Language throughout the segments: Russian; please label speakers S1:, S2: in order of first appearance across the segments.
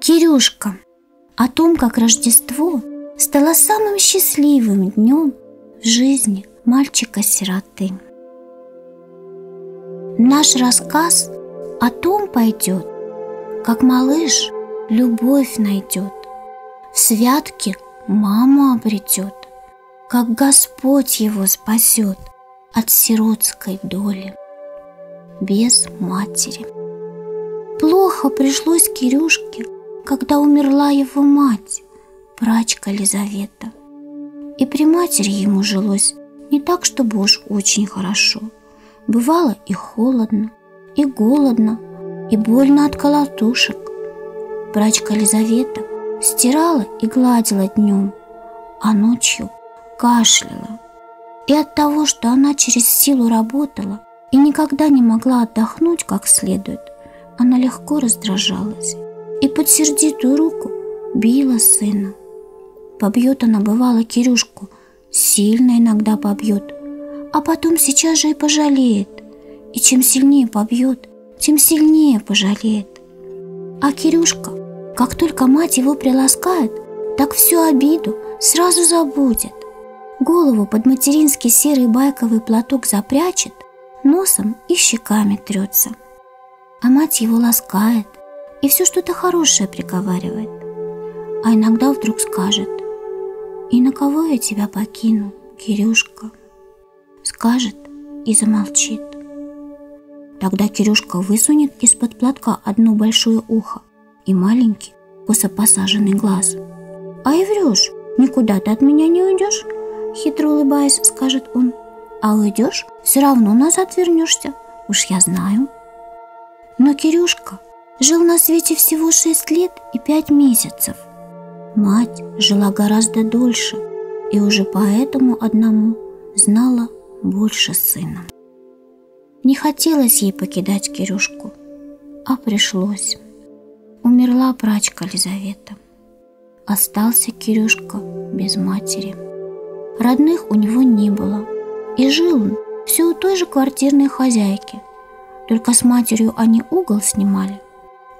S1: Кирюшка о том, как Рождество стало самым счастливым днем в жизни мальчика-сироты. Наш рассказ о том пойдет, как малыш любовь найдет, в святке маму обретет, как Господь его спасет от сиротской доли без матери. Плохо пришлось Кирюшке, когда умерла его мать, прачка Лизавета. И при матери ему жилось не так, чтобы уж очень хорошо. Бывало и холодно, и голодно, и больно от колотушек. Прачка Лизавета стирала и гладила днем, а ночью кашляла. И от того, что она через силу работала и никогда не могла отдохнуть как следует, она легко раздражалась и под сердитую руку била сына. Побьет она, бывало, Кирюшку, сильно иногда побьет, а потом сейчас же и пожалеет. И чем сильнее побьет, тем сильнее пожалеет. А Кирюшка, как только мать его приласкает, так всю обиду сразу забудет. Голову под материнский серый байковый платок запрячет, носом и щеками трется. А мать его ласкает и все что-то хорошее приговаривает. А иногда вдруг скажет – и на кого я тебя покину, Кирюшка? Скажет и замолчит. Тогда Кирюшка высунет из-под платка одно большое ухо и маленький, косопосаженный глаз. А и врешь, никуда ты от меня не уйдешь, хитро улыбаясь, скажет он. А уйдешь, все равно назад вернешься, уж я знаю. Но Кирюшка жил на свете всего шесть лет и пять месяцев – Мать жила гораздо дольше и уже поэтому одному знала больше сына. Не хотелось ей покидать Кирюшку, а пришлось. Умерла прачка Лизавета. Остался Кирюшка без матери. Родных у него не было, и жил он все у той же квартирной хозяйки. Только с матерью они угол снимали,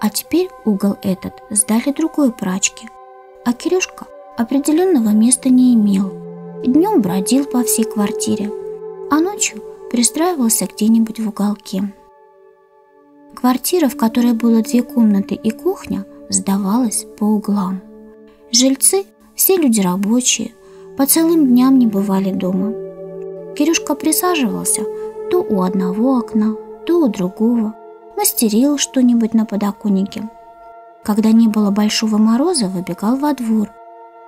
S1: а теперь угол этот сдали другой прачке – а Кирюшка определенного места не имел. Днем бродил по всей квартире, а ночью пристраивался где-нибудь в уголке. Квартира, в которой было две комнаты и кухня, сдавалась по углам. Жильцы, все люди рабочие, по целым дням не бывали дома. Кирюшка присаживался то у одного окна, то у другого, мастерил что-нибудь на подоконнике – когда не было большого мороза, выбегал во двор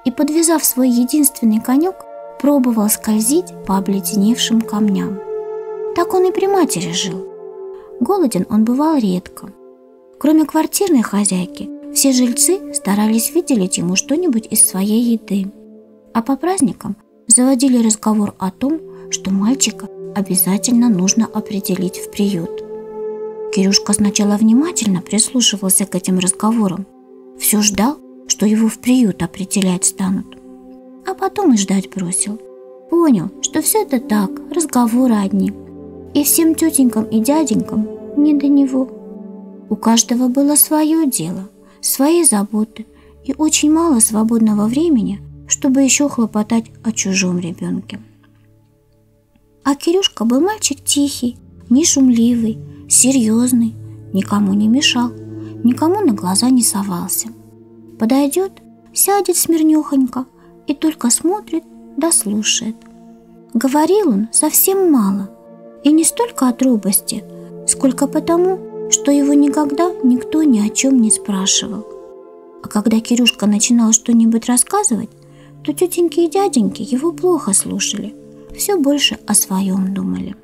S1: и, подвязав свой единственный конек, пробовал скользить по обледеневшим камням. Так он и при матери жил. Голоден он бывал редко. Кроме квартирной хозяйки, все жильцы старались выделить ему что-нибудь из своей еды. А по праздникам заводили разговор о том, что мальчика обязательно нужно определить в приют. Кирюшка сначала внимательно прислушивался к этим разговорам. Все ждал, что его в приют определять станут. А потом и ждать бросил. Понял, что все это так, разговоры одни. И всем тетенькам и дяденькам не до него. У каждого было свое дело, свои заботы и очень мало свободного времени, чтобы еще хлопотать о чужом ребенке. А Кирюшка был мальчик тихий, не шумливый, серьезный, никому не мешал, никому на глаза не совался. Подойдет, сядет смирнехонько и только смотрит да слушает. Говорил он совсем мало, и не столько от робости, сколько потому, что его никогда никто ни о чем не спрашивал. А когда Кирюшка начинал что-нибудь рассказывать, то тетеньки и дяденьки его плохо слушали, все больше о своем думали.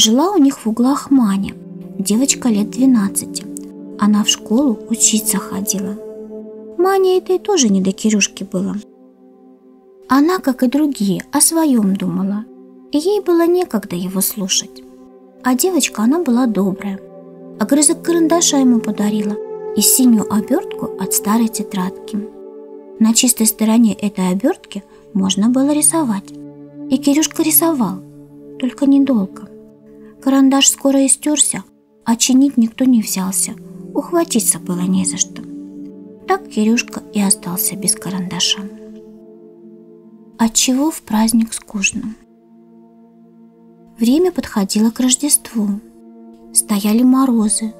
S1: Жила у них в углах Маня, девочка лет 12. Она в школу учиться ходила. Маня этой тоже не до Кирюшки было. Она, как и другие, о своем думала, ей было некогда его слушать. А девочка она была добрая. Огрызок карандаша ему подарила и синюю обертку от старой тетрадки. На чистой стороне этой обертки можно было рисовать. И Кирюшка рисовал, только недолго. Карандаш скоро истерся, а чинить никто не взялся. Ухватиться было не за что. Так Кирюшка и остался без карандаша. Отчего в праздник скучно? Время подходило к Рождеству. Стояли морозы,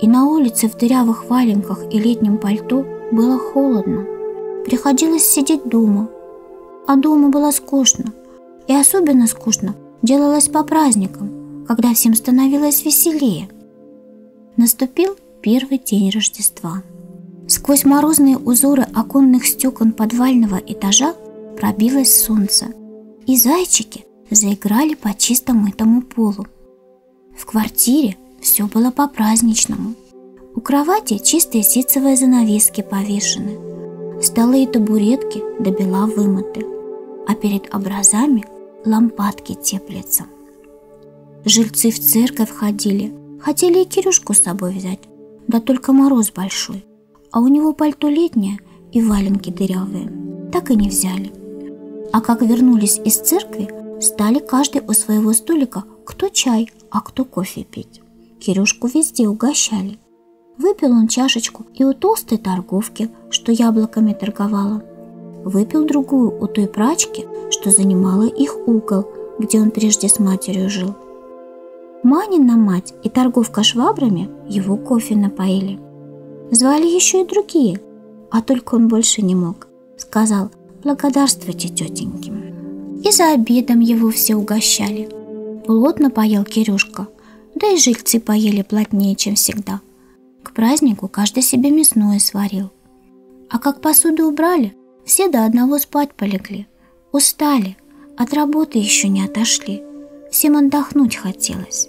S1: и на улице в дырявых валенках и летнем пальто было холодно. Приходилось сидеть дома, а дома было скучно. И особенно скучно делалось по праздникам, когда всем становилось веселее. Наступил первый день Рождества. Сквозь морозные узоры оконных стекон подвального этажа пробилось солнце, и зайчики заиграли по чисто мытому полу. В квартире все было по-праздничному. У кровати чистые ситцевые занавески повешены, столы и табуретки до бела вымыты, а перед образами лампадки теплятся. Жильцы в церковь ходили, хотели и Кирюшку с собой взять, да только мороз большой, а у него пальто летнее и валенки дырявые, так и не взяли. А как вернулись из церкви, стали каждый у своего столика кто чай, а кто кофе пить. Кирюшку везде угощали. Выпил он чашечку и у толстой торговки, что яблоками торговала. Выпил другую у той прачки, что занимала их угол, где он прежде с матерью жил. Манина мать и торговка швабрами его кофе напоили. Звали еще и другие, а только он больше не мог. Сказал «Благодарствуйте, тетеньки». И за обедом его все угощали. Плотно поел Кирюшка, да и жильцы поели плотнее, чем всегда. К празднику каждый себе мясное сварил. А как посуду убрали, все до одного спать полегли. Устали, от работы еще не отошли. Всем отдохнуть хотелось.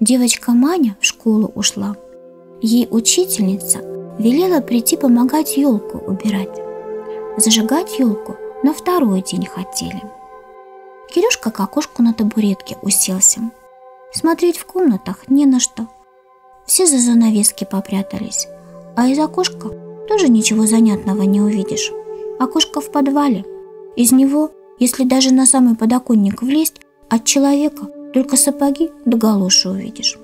S1: Девочка Маня в школу ушла. Ей учительница велела прийти помогать елку убирать. Зажигать елку на второй день хотели. Кирюшка к окошку на табуретке уселся. Смотреть в комнатах не на что. Все за занавески попрятались, а из окошка тоже ничего занятного не увидишь. Окошко в подвале. Из него, если даже на самый подоконник влезть, от человека только сапоги да галоши увидишь.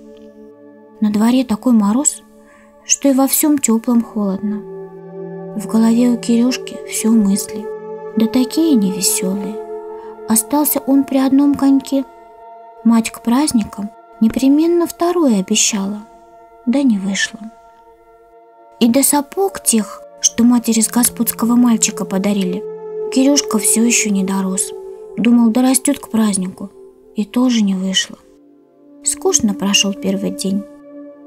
S1: На дворе такой мороз, что и во всем теплом холодно. В голове у Кирюшки все мысли, да такие невеселые. Остался он при одном коньке – Мать к праздникам непременно второе обещала, да не вышло. И до сапог тех, что матери с господского мальчика подарили, Кирюшка все еще не дорос. Думал, дорастет к празднику, и тоже не вышло. Скучно прошел первый день,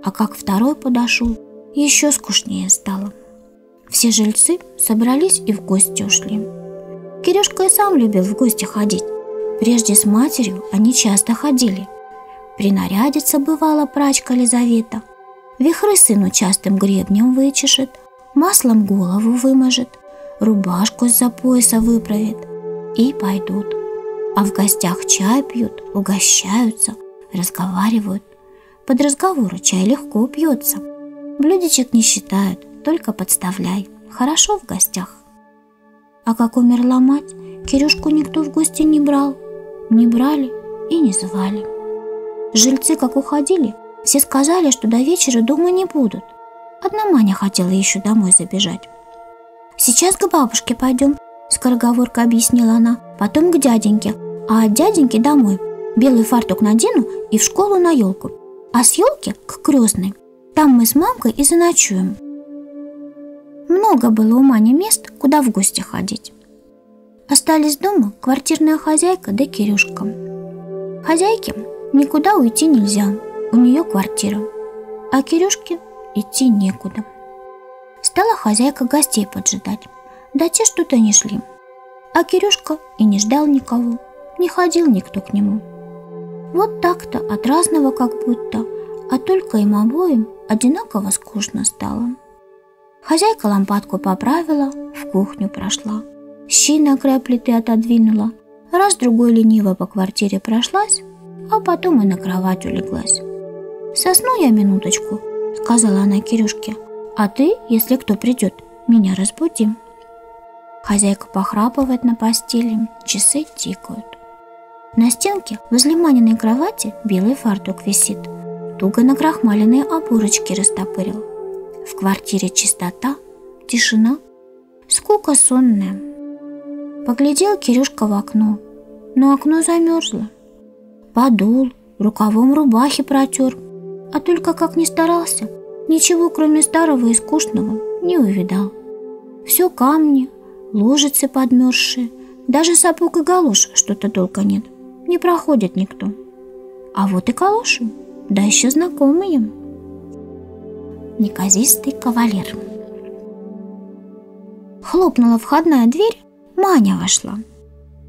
S1: а как второй подошел, еще скучнее стало. Все жильцы собрались и в гости ушли. Кирюшка и сам любил в гости ходить, Прежде с матерью они часто ходили. Принарядится бывала прачка Лизавета. Вихры сыну частым гребнем вычешет, маслом голову вымажет, рубашку с-за пояса выправит и пойдут. А в гостях чай пьют, угощаются, разговаривают. Под разговоры чай легко пьется. Блюдечек не считают, только подставляй. Хорошо в гостях. А как умерла мать, Кирюшку никто в гости не брал – не брали и не звали. Жильцы, как уходили, все сказали, что до вечера дома не будут. Одна Маня хотела еще домой забежать. «Сейчас к бабушке пойдем», — скороговорка объяснила она, «потом к дяденьке, а от дяденьки домой. Белый фартук надену и в школу на елку, а с елки к крестной. Там мы с мамкой и заночуем». Много было у Мани мест, куда в гости ходить. Остались дома квартирная хозяйка да Кирюшка. Хозяйке никуда уйти нельзя, у нее квартира, а Кирюшке идти некуда. Стала хозяйка гостей поджидать, да те что-то не шли. А Кирюшка и не ждал никого, не ходил никто к нему. Вот так-то от разного как будто, а только им обоим одинаково скучно стало. Хозяйка лампадку поправила, в кухню прошла – щи на край плиты отодвинула, раз-другой лениво по квартире прошлась, а потом и на кровать улеглась. «Сосну я минуточку», — сказала она Кирюшке, «а ты, если кто придет, меня разбуди». Хозяйка похрапывает на постели, часы тикают. На стенке возле Маниной кровати белый фартук висит, туго накрахмаленные оборочки растопырил. В квартире чистота, тишина, скука сонная. Поглядел Кирюшка в окно, но окно замерзло. Подул, рукавом рубахи протер, а только как ни старался, ничего кроме старого и скучного не увидал. Все камни, лужицы подмерзшие, даже сапог и галуш что-то только нет, не проходит никто. А вот и калоши, да еще знакомые. Неказистый кавалер. Хлопнула входная дверь, Маня вошла.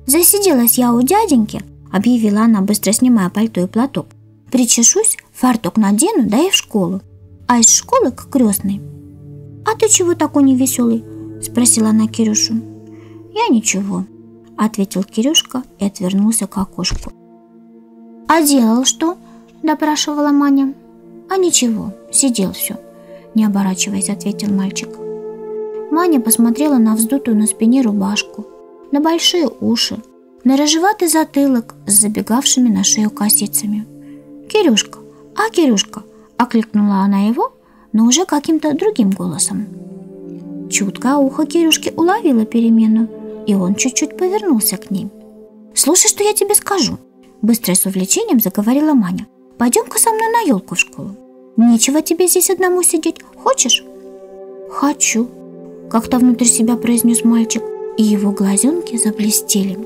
S1: Засиделась я у дяденьки, объявила она, быстро снимая пальто и платок. Причешусь, фартук надену, да и в школу. А из школы к крестной. «А ты чего такой невеселый?» – спросила она Кирюшу. «Я ничего», – ответил Кирюшка и отвернулся к окошку. «А делал что?» – допрашивала Маня. «А ничего, сидел все», – не оборачиваясь, ответил мальчик. Маня посмотрела на вздутую на спине рубашку, на большие уши, на рыжеватый затылок с забегавшими на шею косицами. «Кирюшка, а, Кирюшка!» – окликнула она его, но уже каким-то другим голосом. Чуткое ухо Кирюшки уловило перемену, и он чуть-чуть повернулся к ней. «Слушай, что я тебе скажу!» Быстро с увлечением заговорила Маня. «Пойдем-ка со мной на елку в школу. Нечего тебе здесь одному сидеть. Хочешь?» «Хочу», — как-то внутрь себя произнес мальчик, и его глазенки заблестели.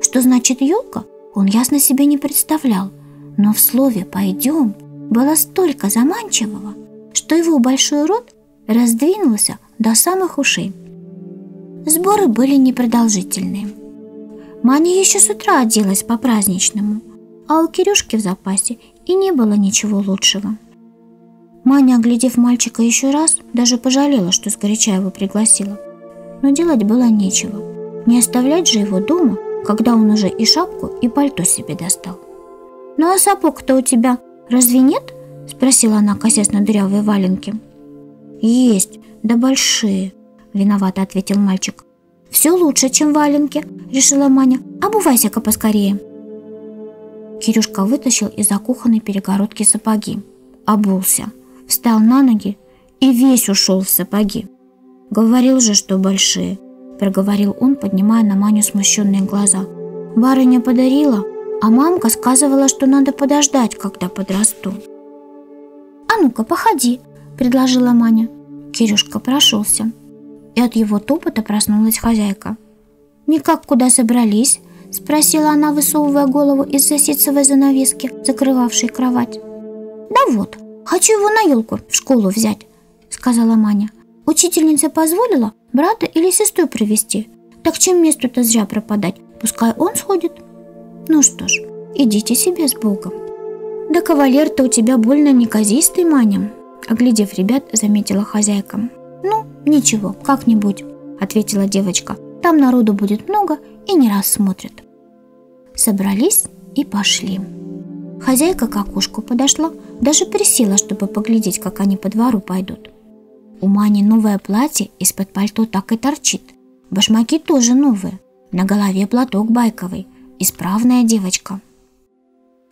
S1: Что значит елка, он ясно себе не представлял, но в слове «пойдем» было столько заманчивого, что его большой рот раздвинулся до самых ушей. Сборы были непродолжительные. Маня еще с утра оделась по-праздничному, а у Кирюшки в запасе и не было ничего лучшего. Маня, оглядев мальчика еще раз, даже пожалела, что сгоряча его пригласила. Но делать было нечего. Не оставлять же его дома, когда он уже и шапку, и пальто себе достал. «Ну а сапог-то у тебя разве нет?» – спросила она, косясь на дырявые валенки. «Есть, да большие», – виновато ответил мальчик. «Все лучше, чем валенки», – решила Маня. «Обувайся-ка поскорее». Кирюшка вытащил из-за кухонной перегородки сапоги. Обулся, встал на ноги и весь ушел в сапоги. «Говорил же, что большие», – проговорил он, поднимая на Маню смущенные глаза. «Барыня подарила, а мамка сказывала, что надо подождать, когда подрасту». «А ну-ка, походи», – предложила Маня. Кирюшка прошелся, и от его топота проснулась хозяйка. «Никак куда собрались?» – спросила она, высовывая голову из-за занавески, закрывавшей кровать. «Да вот, хочу его на елку в школу взять», – сказала Маня. «Учительница позволила брата или сестру привести. Так чем месту-то зря пропадать? Пускай он сходит». «Ну что ж, идите себе с Богом». «Да кавалер-то у тебя больно неказистый, Маня», Оглядев ребят, заметила хозяйка. «Ну, ничего, как-нибудь», — ответила девочка. «Там народу будет много и не раз смотрят». Собрались и пошли. Хозяйка к окошку подошла, даже присела, чтобы поглядеть, как они по двору пойдут. У Мани новое платье из-под пальто так и торчит. Башмаки тоже новые. На голове платок байковый. Исправная девочка.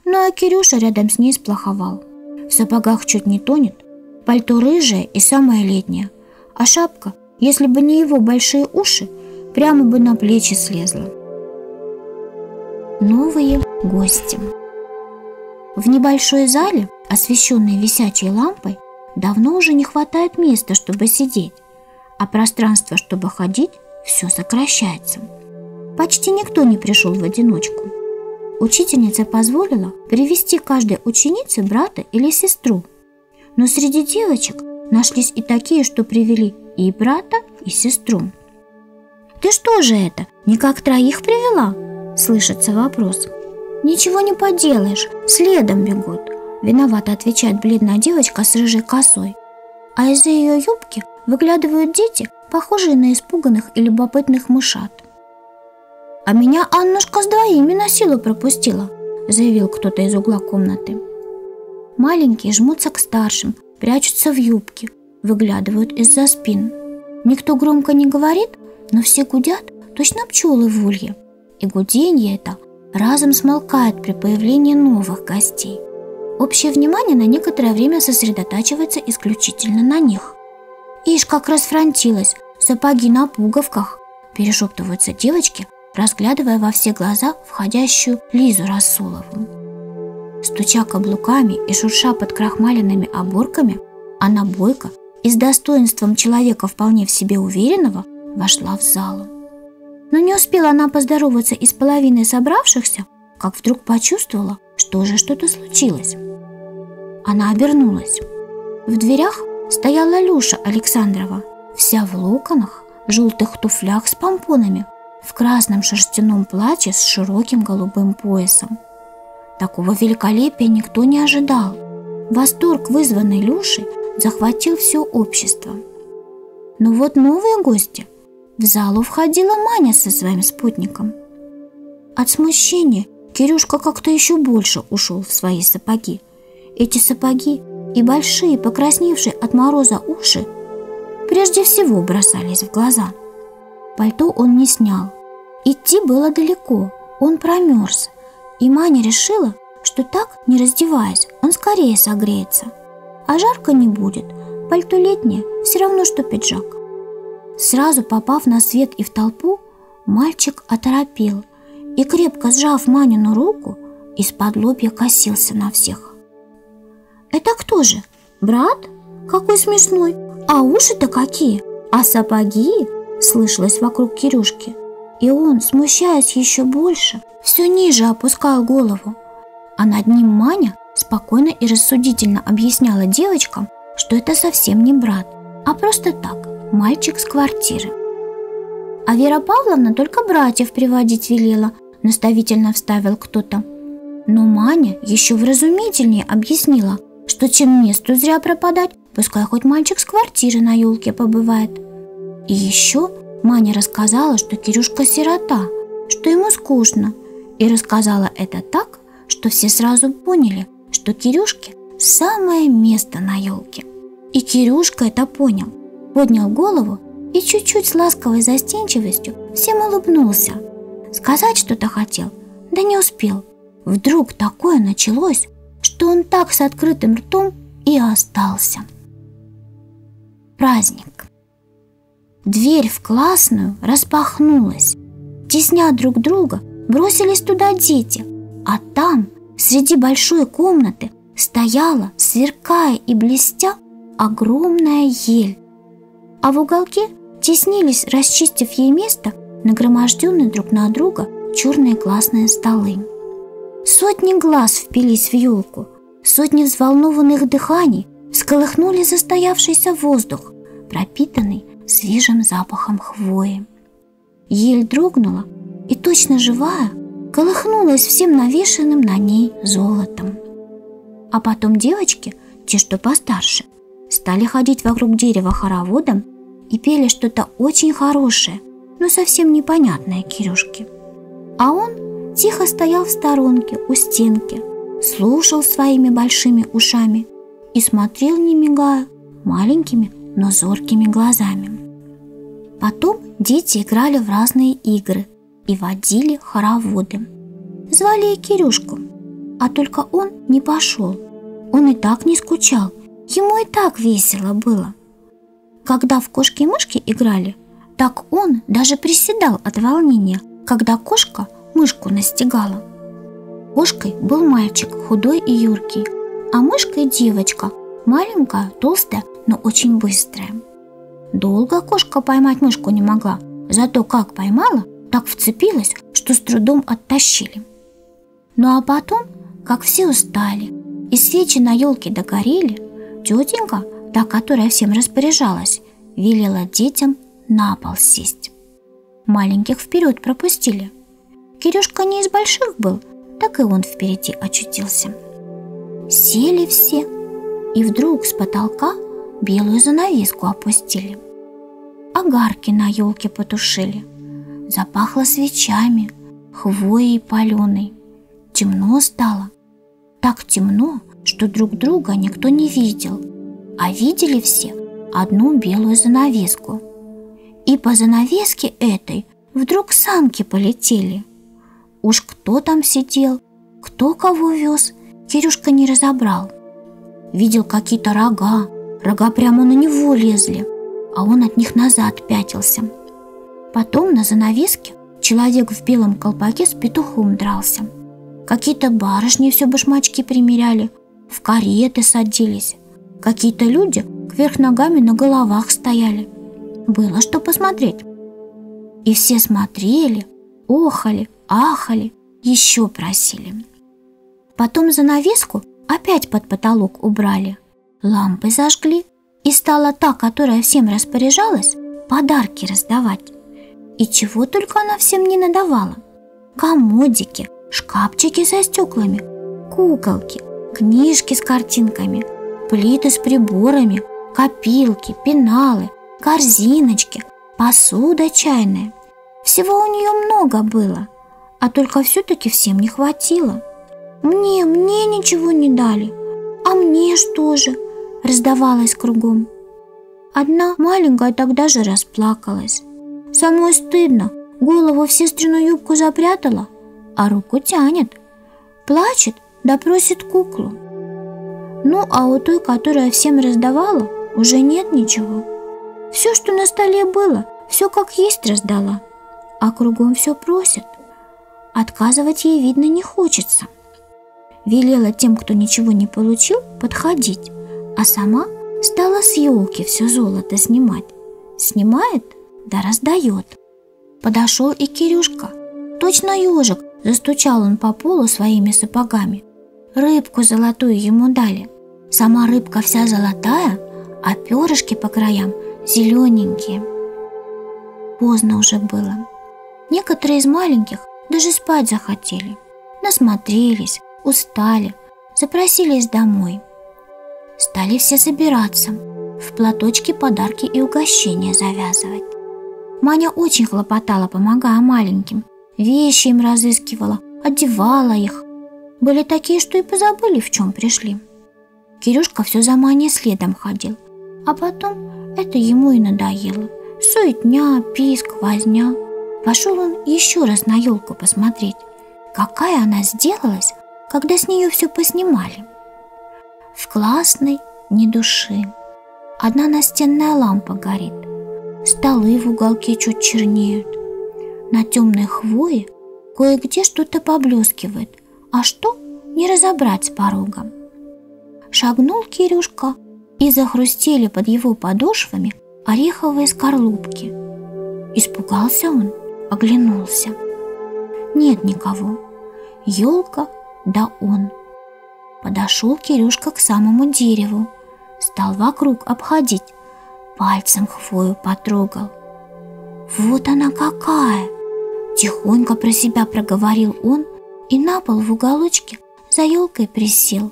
S1: Ну а Кирюша рядом с ней сплоховал. В сапогах чуть не тонет, Пальто рыжее и самое летнее, а шапка, если бы не его большие уши, прямо бы на плечи слезла. Новые гости. В небольшой зале, освещенной висячей лампой, давно уже не хватает места, чтобы сидеть, а пространство, чтобы ходить, все сокращается. Почти никто не пришел в одиночку. Учительница позволила привести каждой ученице брата или сестру – но среди девочек нашлись и такие, что привели и брата, и сестру. «Ты что же это, никак троих привела?» – слышится вопрос. «Ничего не поделаешь, следом бегут», – виновато отвечает бледная девочка с рыжей косой. А из-за ее юбки выглядывают дети, похожие на испуганных и любопытных мышат. «А меня Аннушка с двоими на силу пропустила», – заявил кто-то из угла комнаты. Маленькие жмутся к старшим, прячутся в юбки, выглядывают из-за спин. Никто громко не говорит, но все гудят, точно пчелы в улье. И гуденье это разом смолкает при появлении новых гостей. Общее внимание на некоторое время сосредотачивается исключительно на них. Ишь, как расфронтилась, сапоги на пуговках, перешептываются девочки, разглядывая во все глаза входящую Лизу Расулову. Стуча каблуками и шурша под крахмаленными оборками, она бойко и с достоинством человека вполне в себе уверенного вошла в залу. Но не успела она поздороваться и с половиной собравшихся, как вдруг почувствовала, что уже что-то случилось. Она обернулась. В дверях стояла Люша Александрова, вся в локонах, желтых туфлях с помпонами, в красном шерстяном платье с широким голубым поясом. Такого великолепия никто не ожидал. Восторг, вызванный Люшей, захватил все общество. Но вот новые гости. В залу входила Маня со своим спутником. От смущения Кирюшка как-то еще больше ушел в свои сапоги. Эти сапоги и большие, покрасневшие от мороза уши прежде всего бросались в глаза. Пальто он не снял. Идти было далеко, он промерз, и Маня решила, что так, не раздеваясь, он скорее согреется. А жарко не будет, пальто летнее, все равно, что пиджак. Сразу попав на свет и в толпу, мальчик оторопел и, крепко сжав Манину руку, из-под лобья косился на всех. «Это кто же? Брат? Какой смешной! А уши-то какие! А сапоги?» Слышалось вокруг Кирюшки. И он, смущаясь еще больше, все ниже опускал голову. А над ним Маня спокойно и рассудительно объясняла девочкам, что это совсем не брат, а просто так, мальчик с квартиры. А Вера Павловна только братьев приводить велела, наставительно вставил кто-то. Но Маня еще вразумительнее объяснила, что чем месту зря пропадать, пускай хоть мальчик с квартиры на елке побывает. И еще Маня рассказала, что Кирюшка сирота, что ему скучно, и рассказала это так, что все сразу поняли, что Кирюшке самое место на елке. И Кирюшка это понял, поднял голову и чуть-чуть с ласковой застенчивостью всем улыбнулся. Сказать что-то хотел, да не успел. Вдруг такое началось, что он так с открытым ртом и остался. Праздник. Дверь в классную распахнулась. Тесня друг друга, бросились туда дети, а там, среди большой комнаты, стояла, сверкая и блестя, огромная ель. А в уголке теснились, расчистив ей место, нагроможденные друг на друга черные классные столы. Сотни глаз впились в елку, сотни взволнованных дыханий всколыхнули застоявшийся воздух, пропитанный свежим запахом хвои. Ель дрогнула и, точно живая, колыхнулась всем навешенным на ней золотом. А потом девочки, те, что постарше, стали ходить вокруг дерева хороводом и пели что-то очень хорошее, но совсем непонятное Кирюшке. А он тихо стоял в сторонке у стенки, слушал своими большими ушами и смотрел, не мигая, маленькими, но зоркими глазами. Потом дети играли в разные игры и водили хороводы. Звали и Кирюшку, а только он не пошел. Он и так не скучал, ему и так весело было. Когда в кошки-мышки играли, так он даже приседал от волнения, когда кошка мышку настигала. Кошкой был мальчик, худой и юркий, а мышкой девочка, маленькая, толстая, но очень быстрая. Долго кошка поймать мышку не могла, зато как поймала, так вцепилась, что с трудом оттащили. Ну а потом, как все устали, и свечи на елке догорели, тетенька, та, которая всем распоряжалась, велела детям на пол сесть. Маленьких вперед пропустили – Кирюшка не из больших был, так и он впереди очутился. Сели все, и вдруг с потолка белую занавеску опустили. Огарки на елке потушили. Запахло свечами, хвоей паленой. Темно стало. Так темно, что друг друга никто не видел, а видели все одну белую занавеску. И по занавеске этой вдруг санки полетели – Уж кто там сидел, кто кого вез, Кирюшка не разобрал. Видел какие-то рога, рога прямо на него лезли. а он от них назад пятился. Потом на занавеске человек в белом колпаке с петухом дрался. Какие-то барышни все башмачки примеряли, в кареты садились. Какие-то люди кверх ногами на головах стояли. Было что посмотреть. И все смотрели, охали, ахали, еще просили. Потом занавеску опять под потолок убрали, лампы зажгли, и стала та, которая всем распоряжалась, подарки раздавать. И чего только она всем не надавала. Комодики, шкафчики со стеклами, куколки, книжки с картинками, плиты с приборами, копилки, пеналы, корзиночки, посуда чайная. Всего у нее много было, а только все-таки всем не хватило. Мне, мне ничего не дали, а мне что же? Раздавалось кругом. Одна маленькая тогда же расплакалась. Самой стыдно, голову в сестрину юбку запрятала, а руку тянет. Плачет, да просит куклу. Ну, а у той, которая всем раздавала, уже нет ничего. Все, что на столе было, все как есть раздала, а кругом все просят. Отказывать ей, видно, не хочется. Велела тем, кто ничего не получил, подходить, а сама стала с елки все золото снимать. Снимает, да раздает. Подошел и Кирюшка. Точно ежик, застучал он по полу своими сапогами. Рыбку золотую ему дали. Сама рыбка вся золотая, а перышки по краям зелененькие. Поздно уже было. Некоторые из маленьких даже спать захотели. Насмотрелись, устали, запросились домой. Стали все собираться, в платочки подарки и угощения завязывать. Маня очень хлопотала, помогая маленьким. Вещи им разыскивала, одевала их. Были такие, что и позабыли, в чем пришли. Кирюшка все за Маней следом ходил. А потом это ему и надоело. Суетня, писк, возня. Пошел он еще раз на елку посмотреть, какая она сделалась, когда с нее все поснимали. В классной ни души. Одна настенная лампа горит – Столы в уголке чуть чернеют. На темной хвое кое-где что-то поблескивает, а что – не разобрать с порога. Шагнул Кирюшка, и захрустели под его подошвами ореховые скорлупки. Испугался он, оглянулся. Нет никого. Елка, да он. Подошел Кирюшка к самому дереву, стал вокруг обходить, пальцем хвою потрогал. «Вот она какая!» Тихонько про себя проговорил он и на пол в уголочке за елкой присел.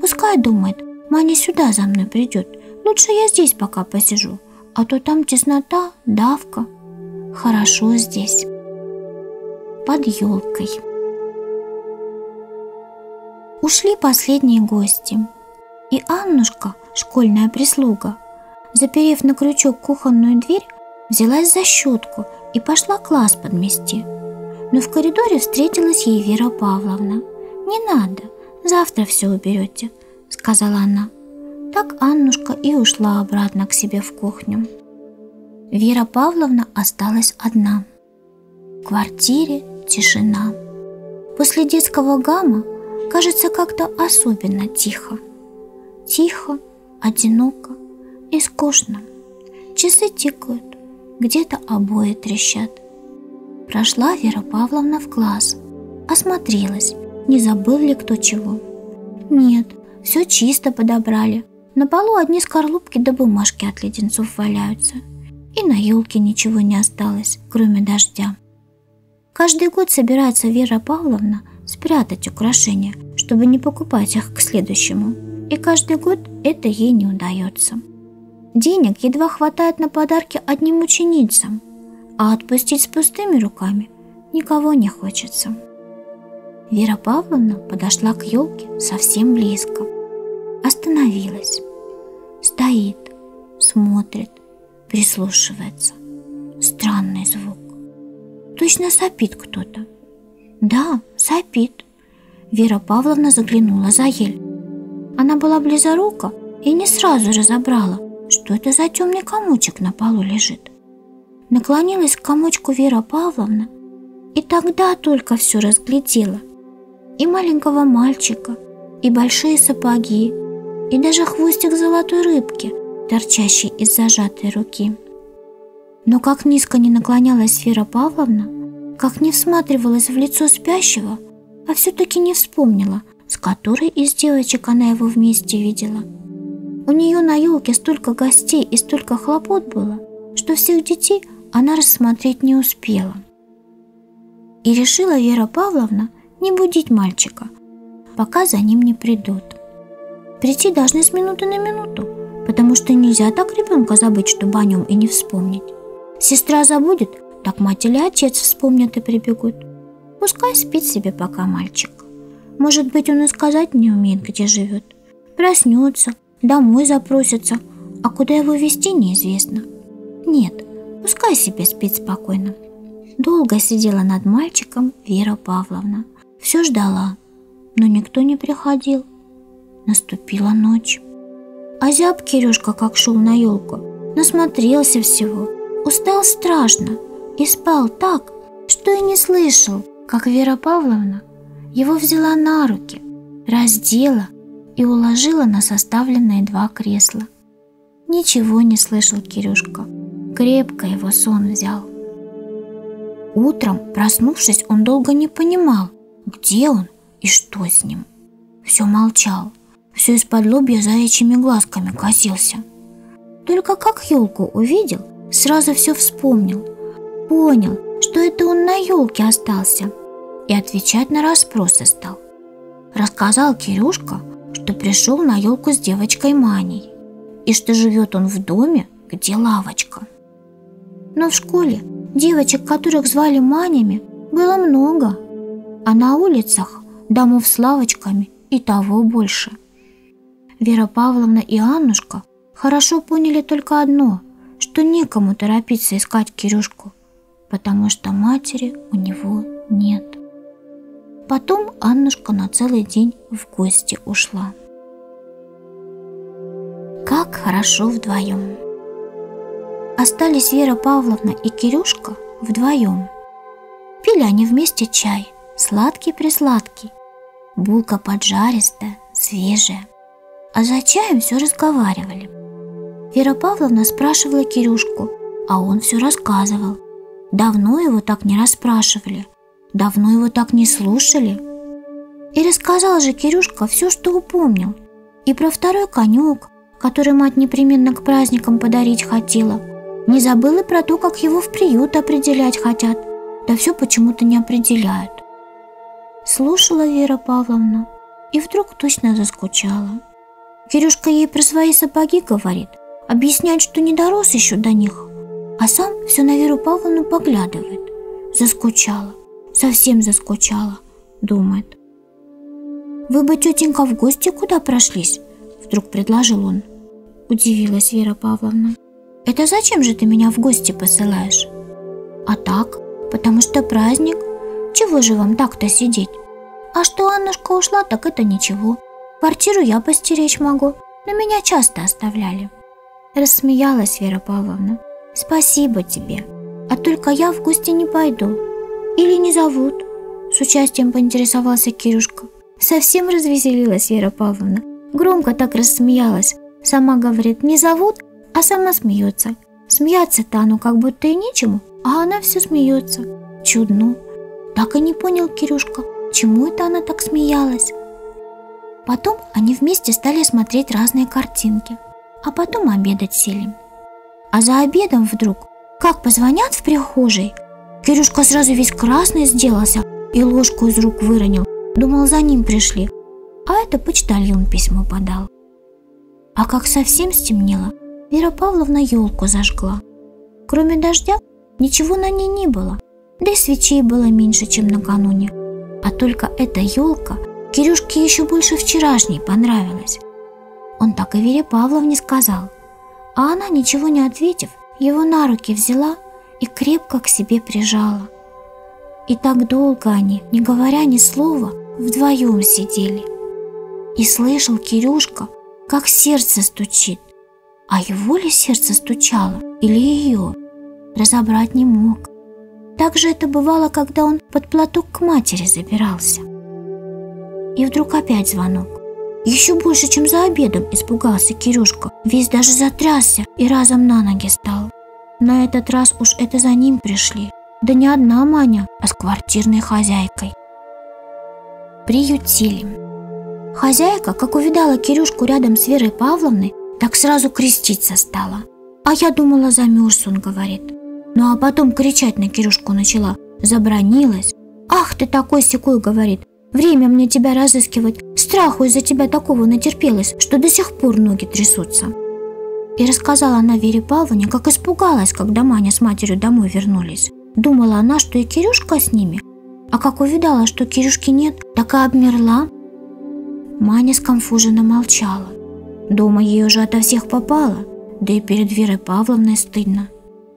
S1: Пускай думает, Маня сюда за мной придет. Лучше я здесь пока посижу, а то там теснота, давка. Хорошо здесь. Под елкой. Ушли последние гости. И Аннушка, школьная прислуга, заперев на крючок кухонную дверь, взялась за щетку и пошла класс подмести. Но в коридоре встретилась ей Вера Павловна. «Не надо, завтра все уберете», — сказала она. Так Аннушка и ушла обратно к себе в кухню. Вера Павловна осталась одна. В квартире тишина. После детского гамма кажется как-то особенно тихо. Тихо, одиноко, и скучно. Часы тикают, где-то обои трещат. Прошла Вера Павловна в класс, осмотрелась, не забыл ли кто чего. Нет, все чисто подобрали. На полу одни скорлупки да бумажки от леденцов валяются. И на елке ничего не осталось, кроме дождя. Каждый год собирается Вера Павловна спрятать украшения, чтобы не покупать их к следующему. И каждый год это ей не удается. Денег едва хватает на подарки одним ученицам, а отпустить с пустыми руками никого не хочется. Вера Павловна подошла к елке совсем близко. Остановилась. Стоит, смотрит, прислушивается. Странный звук. Точно сопит кто-то. Да, сопит. Вера Павловна заглянула за ель. Она была близорука и не сразу разобрала, что это за темный комочек на полу лежит. Наклонилась к комочку Вера Павловна и тогда только все разглядела. И маленького мальчика, и большие сапоги, и даже хвостик золотой рыбки, торчащий из зажатой руки. Но как низко не наклонялась Вера Павловна, как не всматривалась в лицо спящего, а все-таки не вспомнила, с которой из девочек она его вместе видела. У нее на елке столько гостей и столько хлопот было, что всех детей она рассмотреть не успела. И решила Вера Павловна не будить мальчика, пока за ним не придут. Прийти должны с минуты на минуту, потому что нельзя так ребенка забыть, чтобы о нем и не вспомнить. Сестра забудет, так мать или отец вспомнят и прибегут. Пускай спит себе пока мальчик. Может быть, он и сказать не умеет, где живет. Проснется, домой запросится, а куда его вести неизвестно. Нет, Пускай себе спит спокойно. Долго сидела над мальчиком Вера Павловна. Все ждала, но никто не приходил. Наступила ночь. А зяб Кирюшка, как шел на елку, насмотрелся всего, устал страшно и спал так, что и не слышал, как Вера Павловна его взяла на руки, раздела и уложила на составленные два кресла. Ничего не слышал Кирюшка крепко его сон взял. Утром, проснувшись, он долго не понимал, где он и что с ним. Все молчал, все из-под лобья заячьими глазками косился. Только как елку увидел, сразу все вспомнил. Понял, что это он на елке остался, и отвечать на расспросы стал. Рассказал Кирюшка, что пришел на елку с девочкой Маней, и что живет он в доме, где лавочка. Но в школе девочек, которых звали Манями, было много, а на улицах домов с лавочками и того больше. Вера Павловна и Аннушка хорошо поняли только одно, что некому торопиться искать Кирюшку, потому что матери у него нет. Потом Аннушка на целый день в гости ушла. Как хорошо вдвоем. Остались Вера Павловна и Кирюшка вдвоем. Пили они вместе чай, сладкий-присладкий. Булка поджаристая, свежая. А за чаем все разговаривали. Вера Павловна спрашивала Кирюшку, а он все рассказывал. Давно его так не расспрашивали, давно его так не слушали. И рассказал же Кирюшка все, что упомнил. И про второй конек, который мать непременно к праздникам подарить хотела – не забыл и про то, как его в приют определять хотят. Да все почему-то не определяют. Слушала Вера Павловна и вдруг точно заскучала. Кирюшка ей про свои сапоги говорит, объясняет, что не дорос еще до них, а сам все на Веру Павловну поглядывает. Заскучала, совсем заскучала, думает. «Вы бы, тетенька, в гости куда прошлись?» Вдруг предложил он. Удивилась Вера Павловна. Это зачем же ты меня в гости посылаешь? А так, потому что праздник. Чего же вам так-то сидеть? А что Аннушка ушла, так это ничего. Квартиру я постеречь могу, но меня часто оставляли. Рассмеялась Вера Павловна. Спасибо тебе. А только я в гости не пойду. Или не зовут? С участием поинтересовался Кирюшка. Совсем развеселилась Вера Павловна. Громко так рассмеялась. Сама говорит, не зовут, а сама смеется. Смеяться-то оно как будто и нечему, а она все смеется. Чудно. Так и не понял Кирюшка, чему это она так смеялась. Потом они вместе стали смотреть разные картинки, а потом обедать сели. А за обедом вдруг, как позвонят в прихожей, Кирюшка сразу весь красный сделался и ложку из рук выронил. Думал, за ним пришли, а это почтальон письмо подал. А как совсем стемнело, Вера Павловна елку зажгла. Кроме дождя ничего на ней не было, да и свечей было меньше, чем накануне. А только эта елка Кирюшке еще больше вчерашней понравилась. Он так и Вере Павловне сказал, а она, ничего не ответив, его на руки взяла и крепко к себе прижала. И так долго они, не говоря ни слова, вдвоем сидели. И слышал Кирюшка, как сердце стучит, А его ли сердце стучало или ее? Разобрать не мог. Так же это бывало, когда он под платок к матери забирался. И вдруг опять звонок. Еще больше, чем за обедом, испугался Кирюшка. Весь даже затрясся и разом на ноги стал. На этот раз уж это за ним пришли. Да не одна Маня, а с квартирной хозяйкой. Приютили. Хозяйка, как увидала Кирюшку рядом с Верой Павловной, так сразу креститься стала. А я думала, замерз, он говорит. Ну а потом кричать на Кирюшку начала, забронилась. «Ах ты такой секой!» говорит. «Время мне тебя разыскивать, страху из-за тебя такого натерпелась, что до сих пор ноги трясутся». И рассказала она Вере Павловне, как испугалась, когда Маня с матерью домой вернулись. Думала она, что и Кирюшка с ними, а как увидала, что Кирюшки нет, так и обмерла. Маня скомфуженно молчала. Дома ей уже ото всех попало, да и перед Верой Павловной стыдно.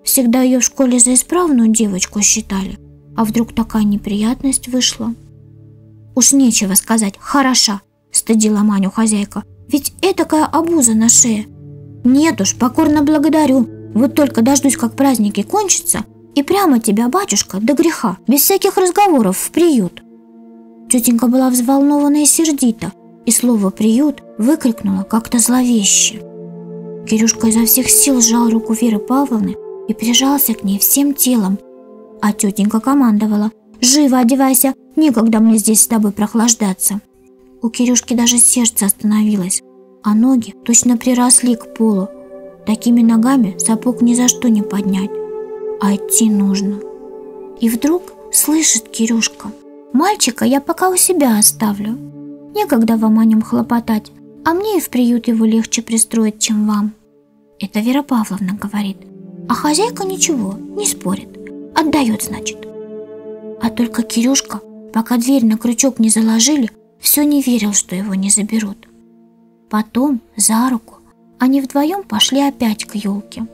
S1: Всегда ее в школе за исправную девочку считали, а вдруг такая неприятность вышла. Уж нечего сказать, хороша, стыдила Маню хозяйка, ведь этакая обуза на шее. Нет уж, покорно благодарю, вот только дождусь, как праздники кончатся, и прямо тебя, батюшка, до греха, без всяких разговоров в приют. Тетенька была взволнована и сердита, и слово «приют» выкрикнула как-то зловеще. Кирюшка изо всех сил сжал руку Веры Павловны и прижался к ней всем телом, а тетенька командовала «Живо одевайся, некогда мне здесь с тобой прохлаждаться». У Кирюшки даже сердце остановилось, а ноги точно приросли к полу. Такими ногами сапог ни за что не поднять, а идти нужно. И вдруг слышит Кирюшка, «Мальчика я пока у себя оставлю. Некогда вам о нем хлопотать, а мне и в приют его легче пристроить, чем вам». Это Вера Павловна говорит, а хозяйка ничего, не спорит, отдает, значит. А только Кирюшка, пока дверь на крючок не заложили, все не верил, что его не заберут. Потом за руку они вдвоем пошли опять к елке.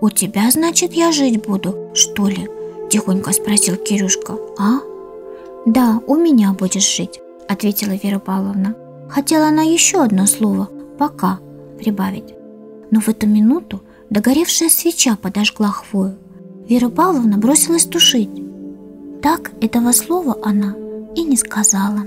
S1: «У тебя, значит, я жить буду, что ли?» – тихонько спросил Кирюшка. «А?» «Да, у меня будешь жить», – ответила Вера Павловна. Хотела она еще одно слово «пока» прибавить. Но в эту минуту догоревшая свеча подожгла хвою. Вера Павловна бросилась тушить. Так этого слова она и не сказала.